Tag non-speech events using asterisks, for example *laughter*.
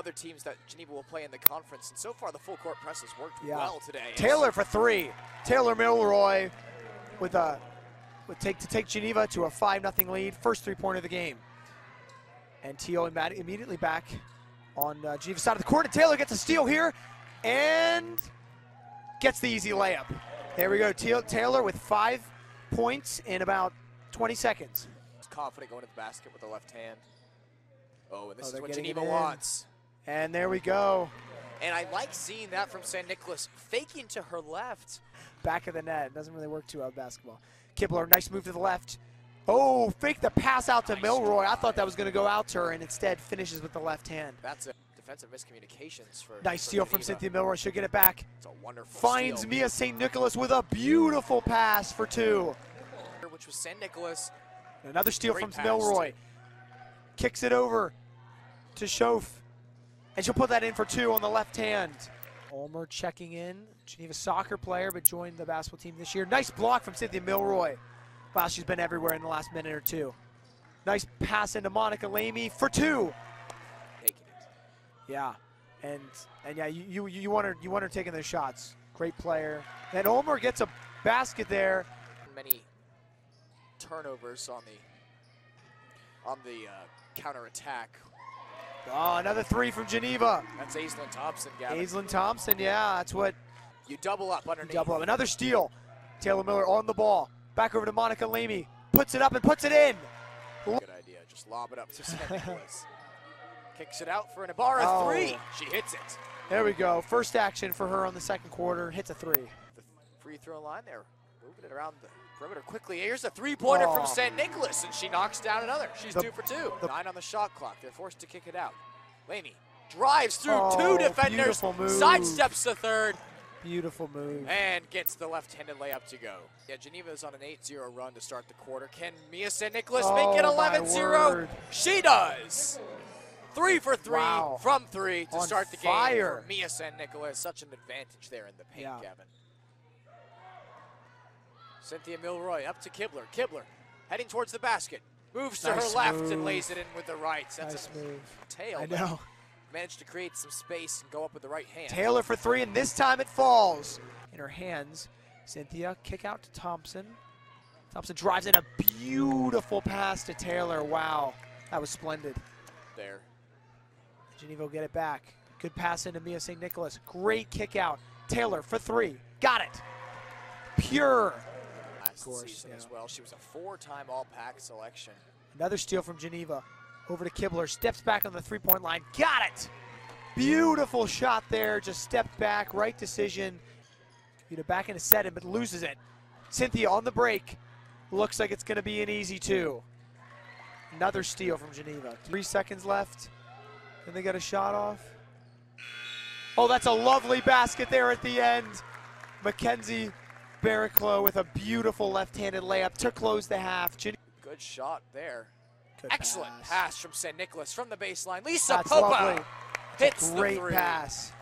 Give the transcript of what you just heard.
other teams that Geneva will play in the conference. And so far, the full court press has worked Yeah. well today. Taylor for three. Taylor Milroy with a would take to take Geneva to a five nothing lead. First three pointer of the game. And imme- immediately back on uh, Geneva's side of the court. And Taylor gets a steal here and gets the easy layup. There we go. Taylor with five points in about 20 seconds. Confident going to the basket with the left hand. Oh, and this Oh, is what Geneva wants. And there we go. And I like seeing that from San Nicolas, faking to her left. Back of the net. Doesn't really work too well basketball. Kibler, nice move to the left. Oh, fake the pass out to Nice Milroy. I thought that was going to go out to her, and instead finishes with the left hand. That's a defensive miscommunications for Nice for steal from Cynthia Milroy. She'll get it back. It's a wonderful Finds steal. Mia San Nicolas with a beautiful pass for two. which was San Nicolas. Another steal Great from Milroy. Kicks it over to Schoaf. And she'll put that in for two on the left hand. Ulmer checking in. Geneva soccer player, but joined the basketball team this year. Nice block from Cynthia Milroy. Wow, she's been everywhere in the last minute or two. Nice pass into Monica Lamy for two. Taking it. Yeah, and and yeah, you you, you want her you want her taking those shots. Great player. And Ulmer gets a basket there. Many turnovers on the on the uh, counter attack. Oh, another three from Geneva. That's Aislinn Thompson, Gavin. Aislinn Thompson, yeah, that's what You double up underneath. double up. Another steal. Taylor Miller on the ball. Back over to Monica Lamy. Puts it up and puts it in. Good idea. Just lob it up to San Nicolas. *laughs* Kicks it out for an Ibarra Oh. three. She hits it. There we go. First action for her on the second quarter. Hits a three. The free throw line there. Moving it around the perimeter quickly. Here's a three-pointer Oh. from San Nicolas, and she knocks down another. She's The- two for two. the- Nine on the shot clock. They're forced to kick it out. Laney drives through Oh, two defenders, sidesteps the third, Beautiful move. and gets the left-handed layup to go. Yeah, Geneva is on an 8-0 run to start the quarter. Can Mia San Nicolas make it Oh, 11-0? She does. Three for three Wow. from three to On start the fire. game for Mia San Nicolas. Such an advantage there in the paint, Yeah. Kevin. Cynthia Milroy up to Kibler. Kibler heading towards the basket. Moves to Nice her left move. and lays it in with the right. That's Nice a move. tail. I know. Managed to create some space and go up with the right hand. Taylor for three, and this time it falls in her hands. Cynthia kick out to Thompson. Thompson drives in a beautiful pass to Taylor. Wow, that was splendid. there. Geneva will get it back. Good pass into Mia San Nicolas. Great kick out. Taylor for three. Got it. Pure. Last course, season yeah. as well. She was a four-time All-Pac selection. Another steal from Geneva. Over to Kibler. Steps back on the three point line. Got it. Beautiful shot there. Just stepped back. Right decision. You know, back into set it, but loses it. Cynthia on the break. Looks like it's going to be an easy two. Another steal from Geneva. Three seconds left. Can they get a shot off? Oh, that's a lovely basket there at the end. Mackenzie Barraclough with a beautiful left-handed layup to close the half. Gen- Good shot there. Good Excellent pass. pass. from San Nicolas from the baseline. Lisa That's Popa lovely. hits Great the three. pass.